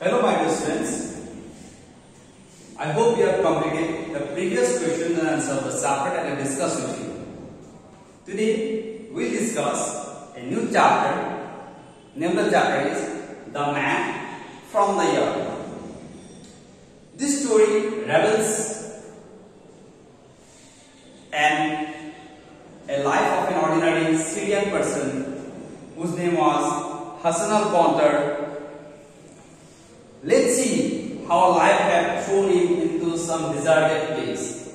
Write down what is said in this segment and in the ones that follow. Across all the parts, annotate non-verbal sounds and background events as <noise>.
Hello my dear students. I hope you have completed the previous question and answer of the chapter that I discussed with you. Today we will discuss a new chapter. Name the chapter is The Man from the Earth. This story revels an a life of an ordinary Syrian person whose name was Hassan Let's how life had thrown him into some deserted place.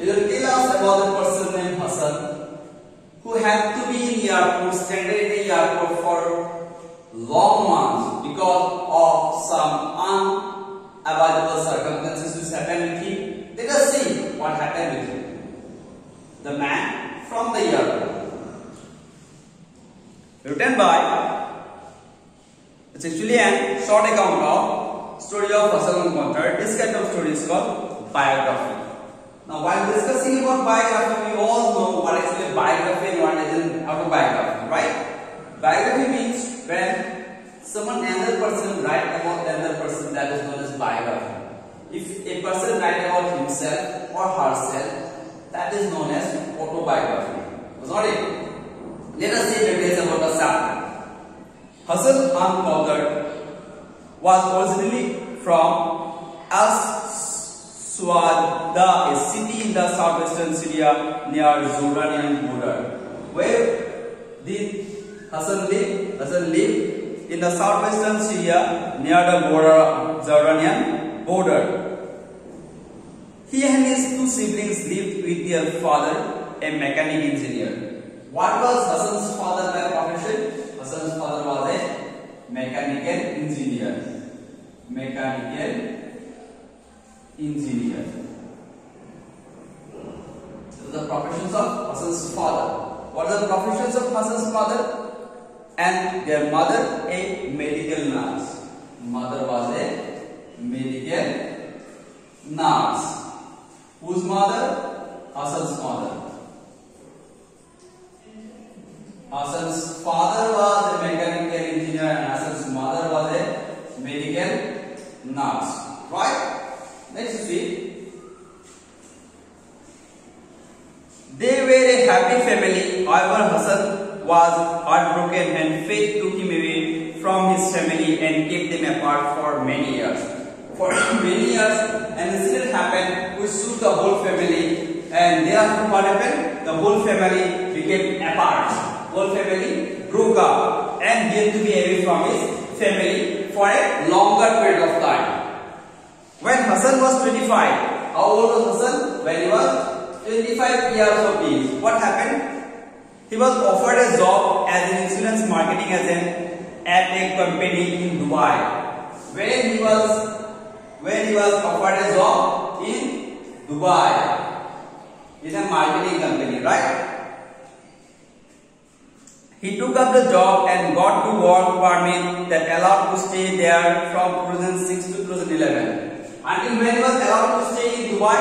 It will tell us about a person named Hassan who had to be in the airport, stranded in the airport for long months because of some unavoidable circumstances which happened with him. Let us see what happened with him. The man from the airport. Written by it's actually a short account of story of Hassan al This kind of story is called biography. Now, while discussing about biography, we all know what actually biography and what is an autobiography, right? Biography means when someone another person write about another person that is known as biography. If a person write about himself or herself, that is known as autobiography. Was not it? Let us see details about the chapter. Hassan al-Banna was originally from As-Suwayda, a city in the southwestern Syria near Jordanian border. Where did Hassan live? Hassan lived in the southwestern Syria near the border Jordanian border. He and his two siblings lived with their father, a mechanic engineer. What was Hassan's father by profession? Hassan's father was a mechanical engineer. Mechanical engineer the profession of Hasan's father what are the professions of Hasan's father and their mother a medical nurse mother was a medical nurse whose mother Hasan's father Hasan's father was nurse. Right? Next see. They were a happy family. However, Hassan was heartbroken and fate took him away from his family and kept them apart for many years. For <coughs> many years, an incident happened which shook the whole family and thereafter what happened? The whole family became apart whole family broke up and he had to be away from his family for a longer period of time. When Hassan was 25, how old was Hassan? When he was 25 years of age. What happened? He was offered a job as an insurance marketing agent at a company in Dubai. When he was when he was offered a job in Dubai in a marketing company, right? He took up the job and got to work permit that allowed to stay there from 2006 to 2011. Until when he was allowed to stay in Dubai?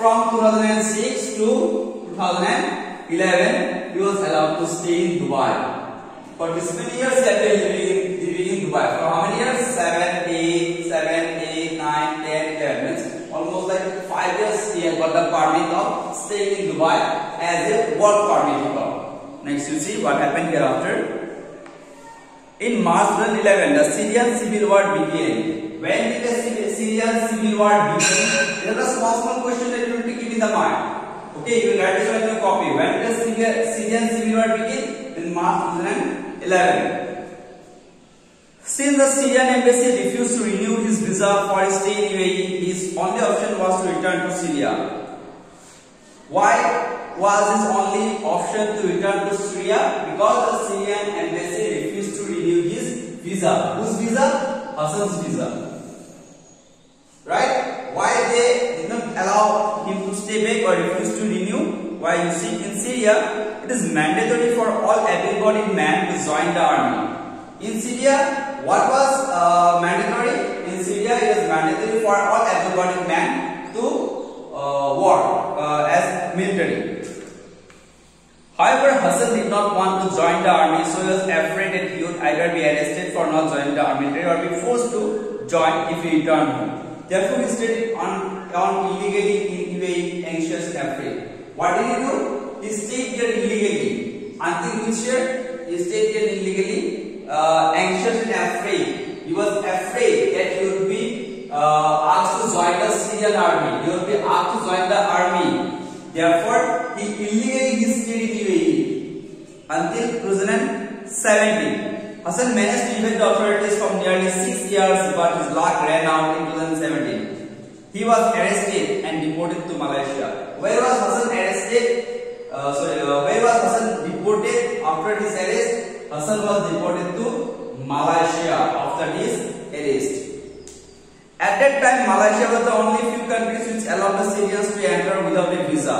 From 2006 to 2011, he was allowed to stay in Dubai. For this many years he had living, living in Dubai. For how many years? 7, 8, 7, 8, 9, 10, 11. Means almost like 5 years he had got the permit of staying in Dubai as a work permit. Next you see what happened hereafter. In March 2011, the Syrian civil war began. When did the Syrian civil war begin? There a small small question that you will keep in the mind. Okay, you will write this one in your copy. When did the Syrian civil war begin? In March 2011. Since the Syrian embassy refused to renew his visa for his stay in UAE, his only option was to return to Syria. Why? Was his only option to return to Syria because the Syrian embassy refused to renew his visa. Whose visa? Hassan's visa. Right? Why they did not allow him to stay back or refuse to renew? Why you see in Syria it is mandatory for all able-bodied men to join the army. In Syria, what was uh, mandatory? In Syria, it was mandatory for all able-bodied men to uh, work uh, as military. However, Hassan did not want to join the army, so he was afraid that he would either be arrested for not joining the army or be forced to join if he returned home. Therefore, he stayed on, on illegally in UAE, anxious and afraid. What did he do? He stayed there illegally. Until which year? He stayed there illegally, uh, anxious and afraid. He was afraid that he would be uh, asked to join the Syrian army. He would be asked to join the army. Therefore, he illegally stayed in until 2017. Hassan managed to evade the authorities for nearly six years, but his luck ran out in 2017. He was arrested and deported to Malaysia. Where was Hassan arrested? Uh, sorry, uh, where was Hassan deported after his arrest? Hassan was deported to Malaysia after his arrest. At that time, Malaysia was the only few countries which allowed the Syrians to enter without a visa.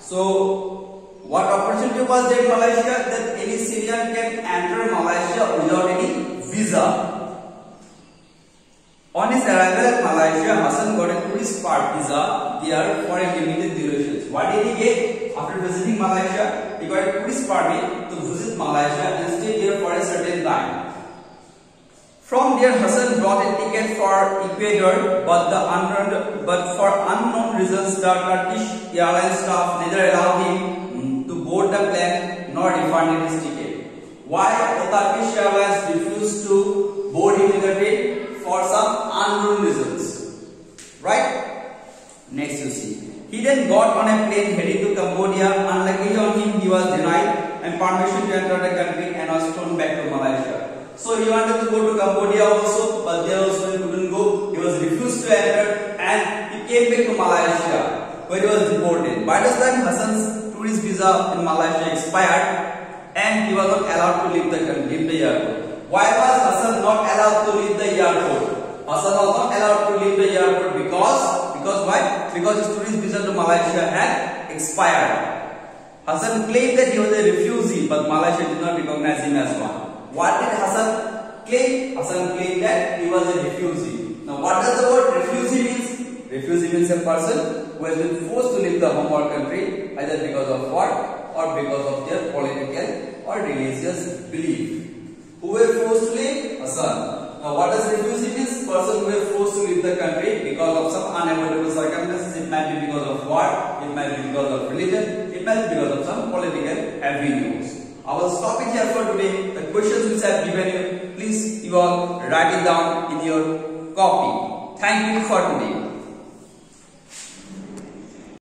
So, what opportunity was there in Malaysia that any Syrian can enter Malaysia without any visa? On his arrival at Malaysia, Hassan got a tourist part visa there for a limited duration. What did he get after visiting Malaysia? He got a tourist permit to visit Malaysia and stay there for a certain time. From there, Hassan bought a ticket for Ecuador, but the unknown, but for unknown reasons, the Turkish airline staff neither allowed Why Turkish Airlines refused to board him in the train? For some unknown reasons. Right? Next you see. He then got on a plane heading to Cambodia. Unluckily on him, he was denied and permission to enter the country and was thrown back to Malaysia. So he wanted to go to Cambodia also, but there also he couldn't go. He was refused to enter and he came back to Malaysia where he was deported. By this time, Hassan's tourist visa in Malaysia expired and he was not allowed to leave the leave the airport. Why was Hassan not allowed to leave the airport? Hassan was not allowed to leave the airport because because why? Because his tourist visa to Malaysia had expired. Hassan claimed that he was a refugee, but Malaysia did not recognize him as one. What did Hassan claim? Hassan claimed that he was a refugee. Now, what does the word refugee means? Refugee means a person who has been forced to leave the home or country either because of war or because of their political or religious belief. Who were forced to leave? Hassan. Now what does refugee mean? Person who were forced to leave the country because of some unavoidable circumstances. It might be because of war, it might be because of religion, it might be because of some political avenues. I will stop it here for today. The questions which I have given you, please you all write it down in your copy. Thank you for today.